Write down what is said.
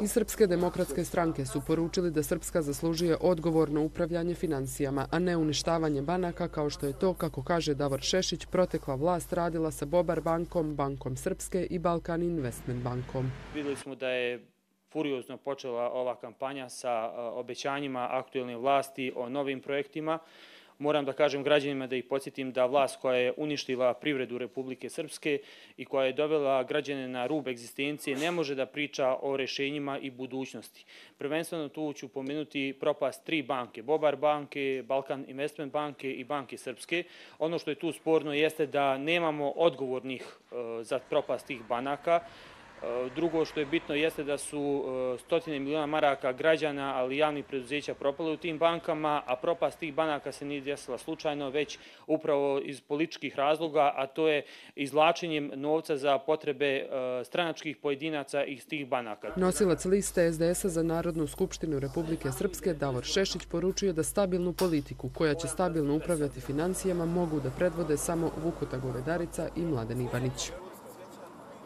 i Srpske demokratske stranke su poručili da Srpska zaslužuje odgovorno upravljanje financijama, a ne uništavanje banaka kao što je to, kako kaže Davor Šešić, protekla vlast radila sa Bobar bankom, Bankom Srpske i Balkan Investment bankom. Videli smo da je furiozno počela ova kampanja sa obećanjima aktuelne vlasti o novim projektima. Moram da kažem građanima da ih podsjetim da vlast koja je uništila privredu Republike Srpske i koja je dovela građane na rub egzistencije ne može da priča o rešenjima i budućnosti. Prvenstveno tu ću pomenuti propast tri banke, Bobar banke, Balkan Investment banke i banke Srpske. Ono što je tu sporno jeste da nemamo odgovornih eh, za propast tih banaka. Eh, drugo što je bitno jeste da su eh, stotine miliona maraka građana, ali javnih preduzeća propale u tim bankama, a propast tih banaka se nije desila slučajno, već upravo iz političkih razloga, a to je izlačenjem novca za potrebe eh, stranačkih pojedinaca iz tih banaka. Nosilac liste SDS-a za Narodnu skupštinu Republike Srpske, Davor Šešić, poručuje da stabilnu politiku koja će stabilno upravljati financijama mogu da predvode samo Vukota Govedarica i Mladen Ivanić.